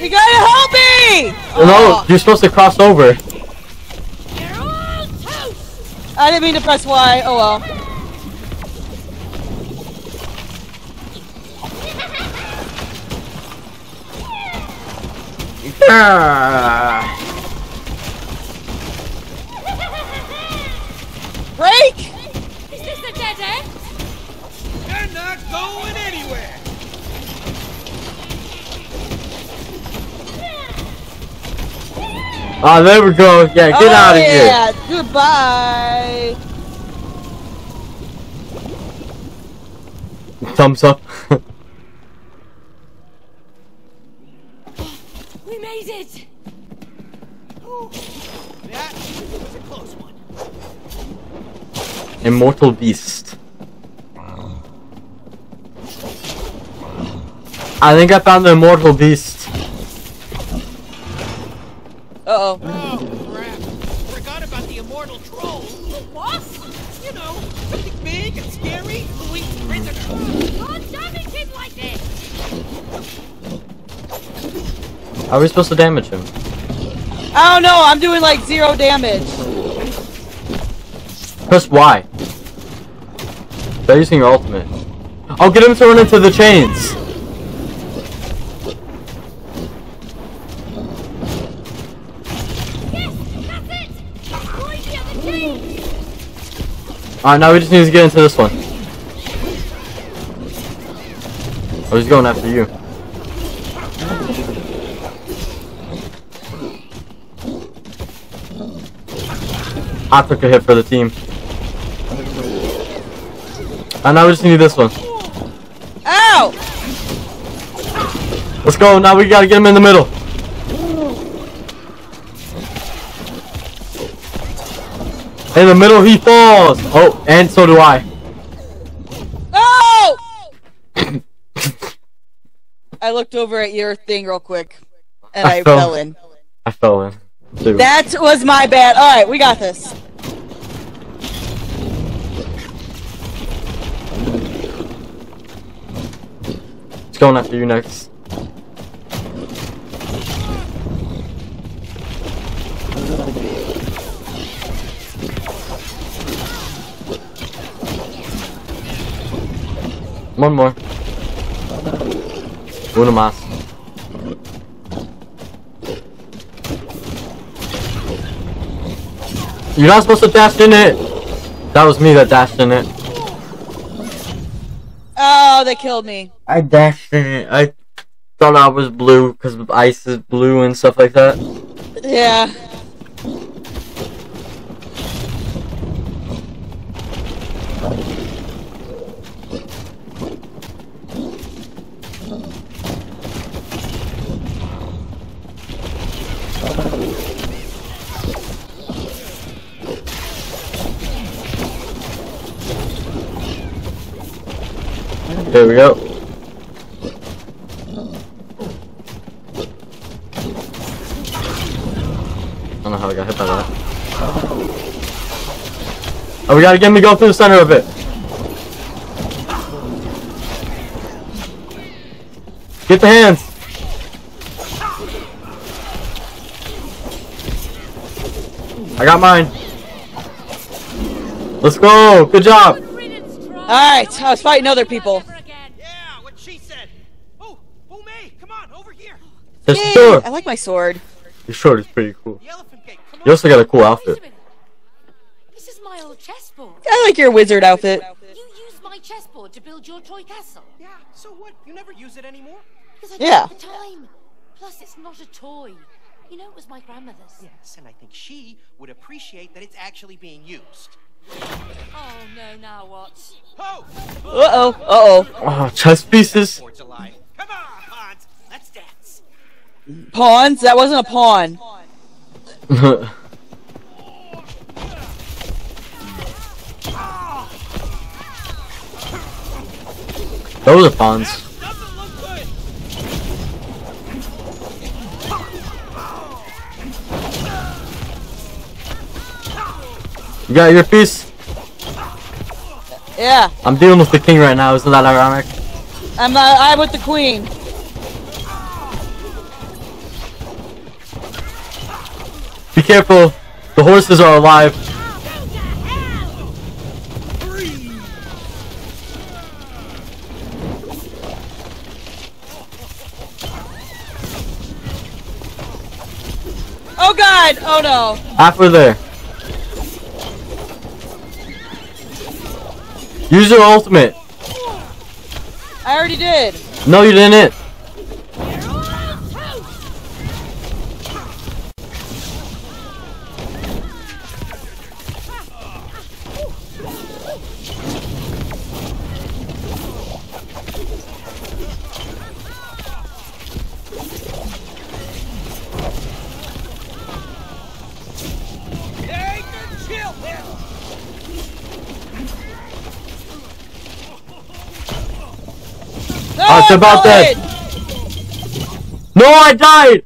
You gotta help me! No, you're supposed to cross over. I didn't mean to press Y. Oh well. Ah. Break! Is this a dead end? You're not going Ah, there we go. Yeah, get oh, out of yeah. Goodbye. here. Thumbs up. We made it! That was a close one. Immortal Beast. I think I found the Immortal Beast. Uh oh. Oh, crap. Forgot about the immortal troll. The What? You know, something big and scary who eats prisoners. God damn it, kid like this! How are we supposed to damage him? I don't know. I'm doing like zero damage. Press Y. They're using your ultimate. I'll get him thrown into the chains. Alright, now we just need to get into this one. Oh, he's going after you. I took a hit for the team. And now we just need this one. Ow! Let's go, now we gotta get him in the middle. In the middle he falls! Oh, and so do I. Oh! I looked over at your thing real quick, and I I, fell. fell in. I fell in. Too. That was my bad. All right, we got this. It's going after you next. One more. Uno más. You're not supposed to dash in it. That was me that dashed in it. Oh, they killed me. I dashed in it. I thought I was blue because ice is blue and stuff like that. Yeah. We go. I don't know how I got hit by that. Oh, we gotta get him to go through the center of it. Get the hands. I got mine. Let's go. Good job. All right, I was fighting other people. Never again. Yeah, what she said. Oh, oh, May, come on, over here. There's Yay, sword. I like my sword. Your sword is pretty cool. The elephant gate. Come You also got a cool outfit. This is my old chessboard. I like your wizard outfit. You used my chessboard to build your toy castle. Yeah, so what? You never use it anymore? Because I Yeah. the time. Plus, it's not a toy. You know, it was my grandmother's. Yes, and I think she would appreciate that it's actually being used. Oh no, now what? Oh! Uh oh. Uh oh. Oh, chess pieces. Come on, Hans, let's dance. Pawns? That wasn't a pawn. Those are pawns. Doesn't look good. You got your piece? Yeah. I'm dealing with the king right now, isn't that ironic? I'm uh, not. I'm with the queen. Careful. The horses are alive. Oh god! Oh no! Halfway there. Use your ultimate. I already did. No, you didn't. It's about dead. No, I died.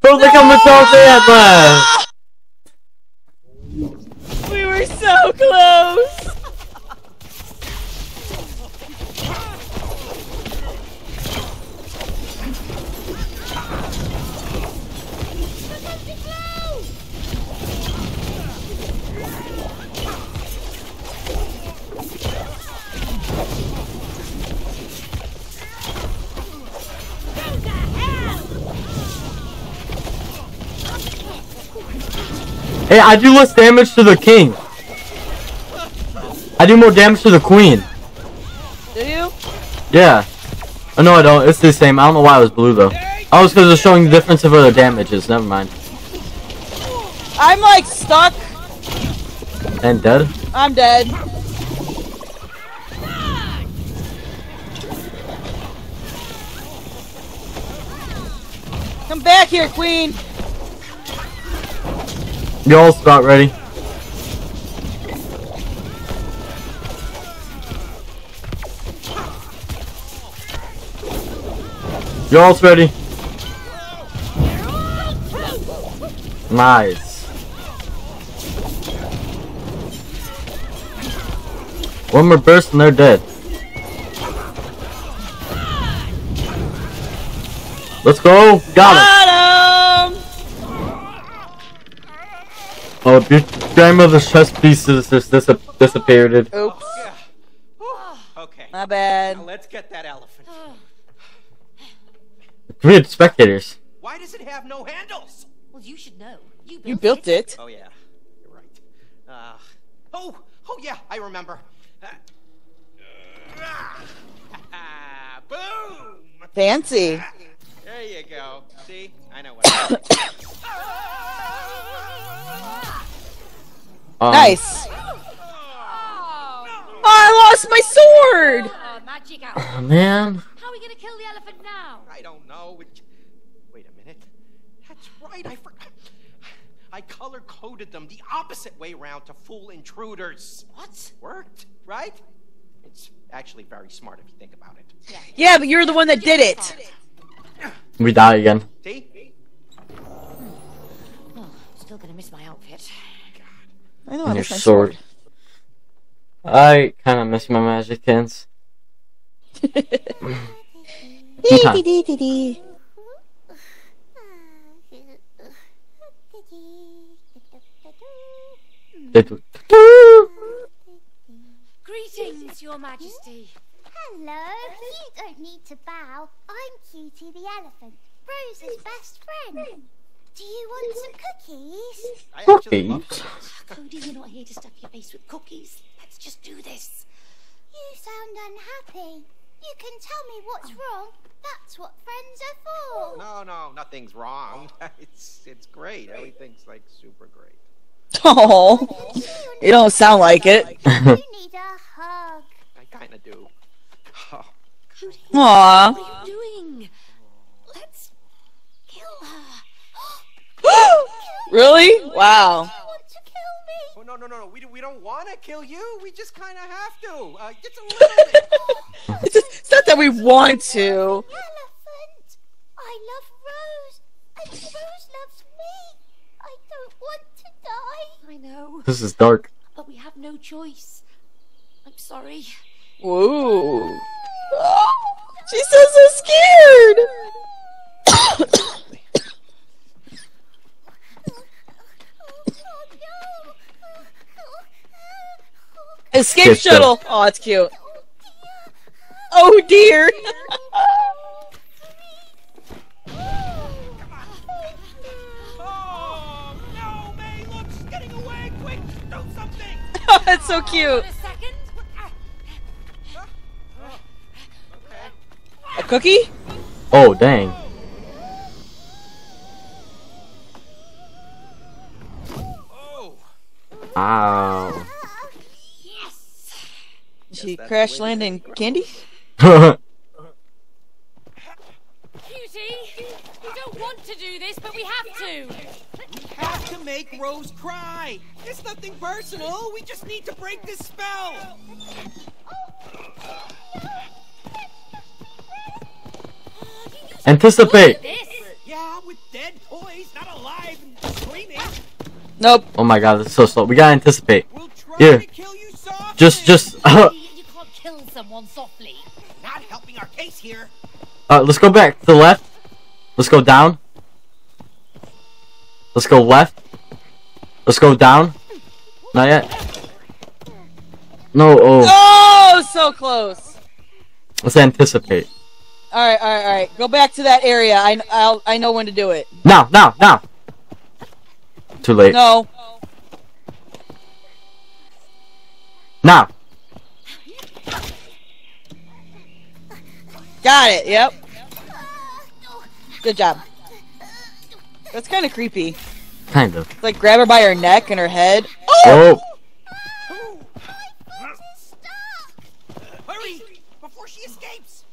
Felt like I'm so dead, man. We were so close. Hey, I do less damage to the king. I do more damage to the queen. Do you? Yeah. Oh, no, I don't. It's the same. I don't know why it was blue, though. Oh, it's because it's showing the difference of other damages. Never mind. I'm like stuck. And dead? I'm dead. Come back here, queen. You all about ready. You all ready? Nice. One more burst and they're dead. Let's go. Got it. Got him. Oh, your grandmother's chest pieces just dis- disappeared. Oops. Okay. My bad. Now let's get that elephant. We had spectators. Why does it have no handles? Well, you should know. You built, You built it. Oh yeah, you're right. Uh, oh, oh yeah, I remember. Uh, boom! Fancy. There you go. See, I know what. I Um, Nice. Oh, I lost my sword. Oh, magic out. Man. How are we gonna kill the elephant now? I don't know. It- Wait a minute. That's right. I forgot. I color coded them the opposite way round to fool intruders. What? Worked, right? It's actually very smart if you think about it. Yeah, but you're the one that did it. We die again. See? Oh, still gonna miss my outfit. I know. And your that's sword. I kind of miss my magic hands. Greetings, Your Majesty. Hello, you don't need to bow. I'm Cutie the elephant, Rose's best friend. Do you want some cookies? I actually love Cookies. cookies. Cody, you're not here to stuff your face with cookies. Let's just do this. You sound unhappy. You can tell me what's oh. wrong. That's what friends are for. No, no, nothing's wrong. It's it's great. Everything's like super great. Oh, you don't sound like it. You need a hug. I kind of do. Oh, Cody, Aw. what are you doing? Let's kill her. really? Wow. You want to kill me? oh no, no, no, no. We, do- we don't want to kill you. We just kind of have to. Uh, just a little bit. It's, just, it's not that we want to. Elephant. I love Rose, and Rose loves me. I don't want to die. I know, This is dark. but we have no choice. I'm sorry. Whoa. Oh, she's so, so scared. Escape shuttle. Oh, that's cute. Oh dear. Oh, no, May, look, she's getting away. Quick, do something. oh, that's so cute. A cookie? Oh dang. Crash landing candy? Cutie, we don't want to do this, but we have to. We have to make Rose cry. It's nothing personal. We just need to break this spell. Anticipate. Yeah, with dead toys, not alive and screaming. Nope. Oh my god, that's so slow. We gotta anticipate. We'll Here. to kill you softly. Just, just. Uh, Not helping our case here. uh, let's go back to the left. Let's go down. Let's go left. Let's go down. Not yet. No. Oh. Oh, so close. Let's anticipate. All right, all right, all right. Go back to that area. I, I'll, I know when to do it. Now, now, now. Too late. No. Now. Got it. Yep. Good job. That's kind of creepy. Kind of. It's like grab her by her neck and her head. Oh. Hurry, before she escapes.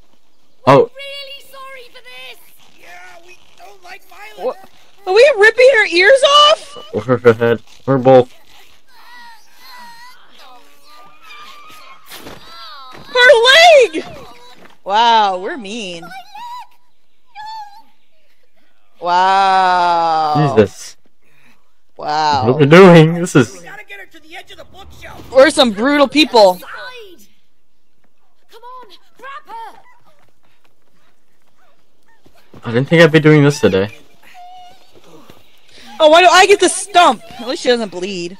Oh. Really sorry for this. Yeah, we don't like violence. What? Are we ripping her ears off? Over her head. We're both. Her leg! Wow, we're mean. Wow. Jesus. Wow. What Wow. we're doing? This is. Gotta get her to the edge of the bookshelf. We're some brutal people. Come on, grab her. I didn't think I'd be doing this today. Oh, why do I get the stump? At least she doesn't bleed.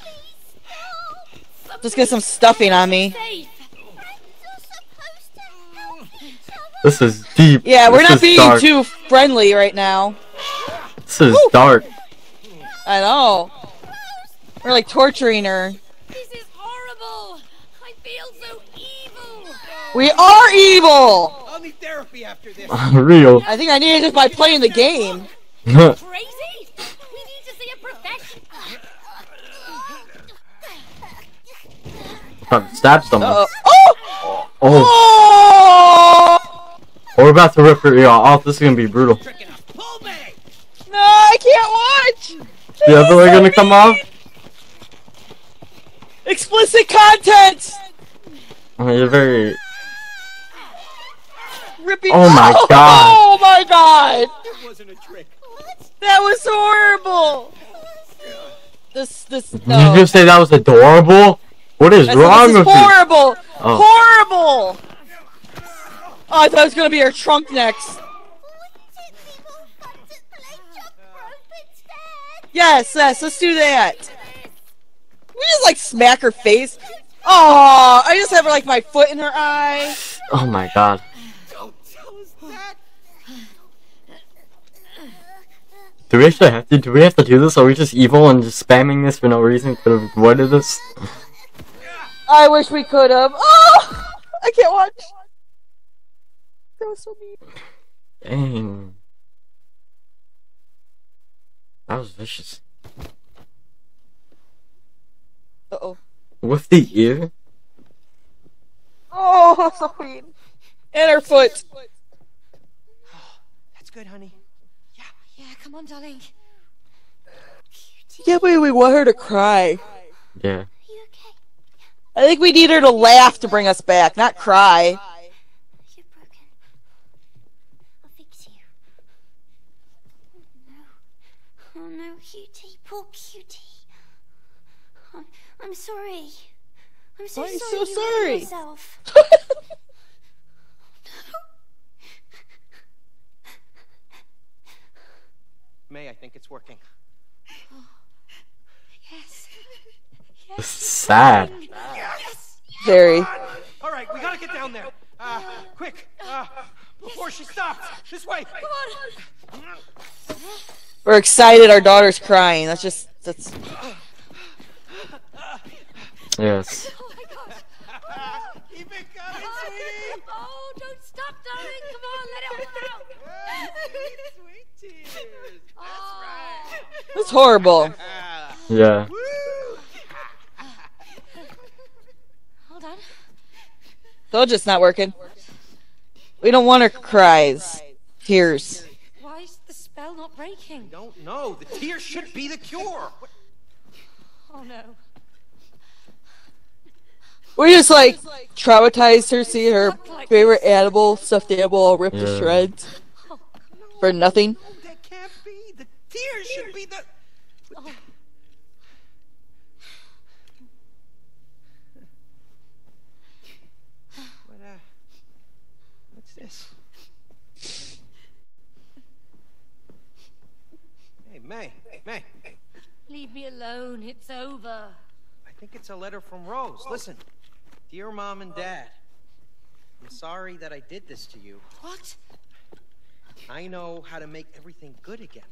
Just get some stuffing on me. This is deep. Yeah, we're This not being dark. too friendly right now. This is Woo. dark. I know. We're like torturing her. This is horrible. I feel so evil. We are evil! I'll need therapy after this. Real. I think I needed it by playing the game. Crazy? We need to see a professional. Trying stab someone. Uh-oh. Oh! Oh, Oh! We're about to rip her ear off. This is gonna be brutal. Tricking us. Pull me. No, I can't watch! The other leg gonna come off? Explicit content! Oh, you're very. Ripping. Oh my God. Oh my god! It wasn't a trick. That was horrible! This, this, Did you just say that was adorable? What is I said, wrong this is with you? horrible! Oh. Horrible! Oh, I thought it was gonna be her trunk next. Yes, yes, let's do that. We just like smack her face. Oh, I just have like my foot in her eye. Oh my god. Don't tell us that. Do we actually have to? Do we have to do this? Are we just evil and just spamming this for no reason? Could have avoided this. I wish we could have. Oh, I can't watch. That was so mean. Dang. That was vicious. Uh oh. With the ear? Oh, that's so mean. And her foot. That's good, honey. Yeah. Yeah, come on, darling. Yeah, wait, we want her to cry. Yeah. Are you okay? I think we need her to laugh to bring us back, not cry. You're broken. I'll fix you. Oh no. Oh no, cutie. Poor cutie. I'm, I'm sorry. I'm so Why are you sorry. so you hurt sorry? Yourself. May, I think it's working. Yes. This is sad. Yes. Very. All right, we gotta get down there. Uh, quick, uh, before she stops. This way. Come on. We're excited. Our daughter's crying. That's just that's. Yes. Oh my god. Keep it coming, Oh, sweetie. oh, don't stop, darling. Come on, let it all out. Sweet, sweet tears. Oh. That's horrible. Ah, Yeah. Hold on. Still just not working. We don't want her cries, tears. Why is the spell not breaking? Don't know. The tears should be the cure. What- Oh no. We're just like traumatized her, see her favorite animal, stuffed animal, all ripped to Yeah. shreds for nothing. No, that can't be. The tears should be the. What, uh, what's this? Hey, May. May. Leave me alone. It's over. I think it's a letter from Rose. Listen. Dear Mom and Dad, I'm sorry that I did this to you. What? I know how to make everything good again.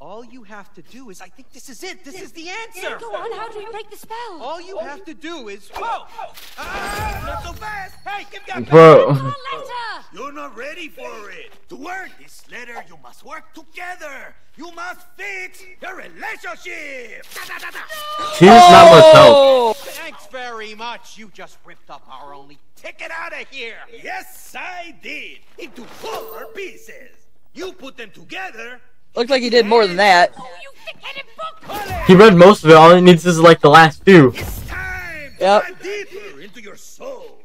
All you have to do is, I think this is it. This is the answer. Go on. How do we break the spell? All you have to do is, whoa! Ah, not so fast! Hey, give me a Bro. Our letter. You're not ready for it. To work this letter, you must work together. You must fix your relationship. Da, much help. Oh, Thanks very much. You just ripped up our only ticket out of here. Yes, I did. Into four pieces. You put them together. looked like he did more than that. You thick-headed book. He read most of it. All he needs is like the last few. It's time to Yep. dive deeper into your souls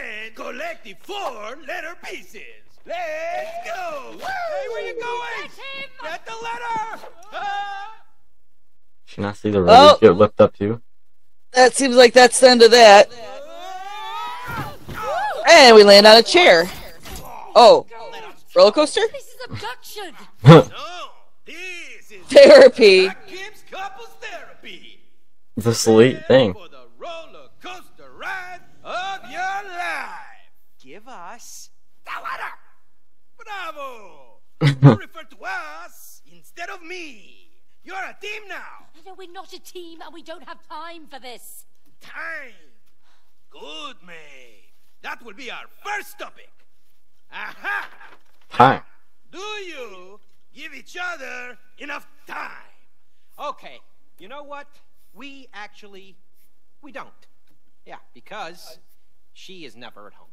and collect the four letter pieces. Let's go. Hey, where you going? Get him. Get the letter. Ah! Should not see the Oh. get whipped up to. That seems like that's the end of that. And we land on a chair. Oh, roller coaster? This is abduction. No, this is Therapy. Kim's couples therapy. It's a thing. For the roller coaster ride of your life. Give us. The letter. Bravo. you refer to us instead of me. You're a team now. No, we're not a team, and we don't have time for this. Time. Good, May. That will be our first topic. Aha! Time. Do you give each other enough time? Okay. You know what? We actually, we don't. Yeah, because she is never at home.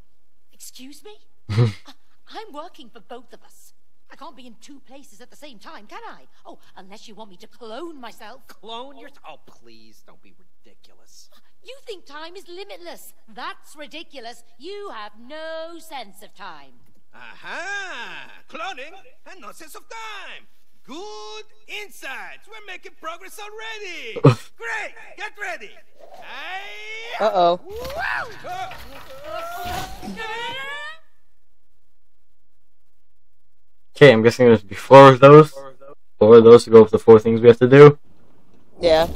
Excuse me? I- uh, I'm working for both of us. I can't be in two places at the same time, can I? Oh, unless you want me to clone myself. Clone yourself? Oh, please, don't be ridiculous. You think time is limitless. That's ridiculous. You have no sense of time. Aha! Cloning and no sense of time. Good insights. We're making progress already. Great. Get ready. Aye. Uh oh. Okay, I'm guessing there's before those. Four of those to go with the four things we have to do. Yeah.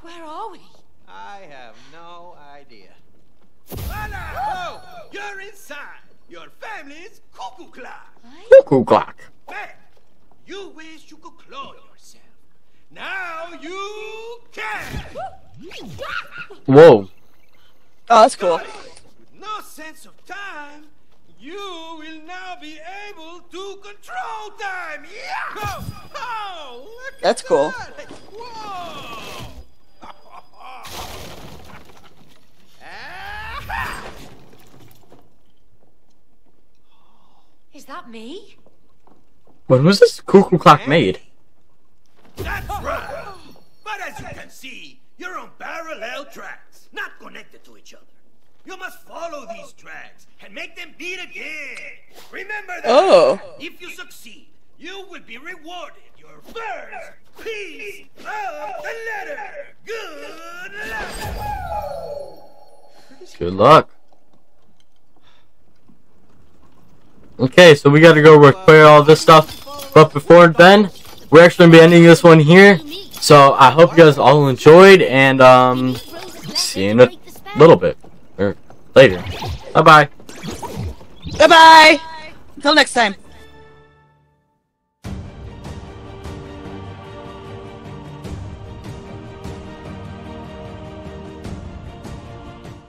Where are we? I have no idea. Voila! Oh, you're inside. Your family's cuckoo clock. Cuckoo clock. Bang! You wish you could clone yourself. Now you can. Whoa. Oh, that's cool. With no sense of time, you will now be able to control time. Yeah! Oh, oh, look That's cool. that. Whoa! Is that me? When was this cuckoo clock made? That's right. But as you can see, you're on parallel tracks, not connected to each other. You must follow these tracks and make them beat again. Remember that. Oh. If you succeed, you will be rewarded your first piece of the letter. Good luck. Good luck. Okay, so we gotta go repair all this stuff. But before then, we're actually gonna be ending this one here. So I hope you guys all enjoyed, and um, see you in a little bit or later. Bye bye. Bye bye. Until next time.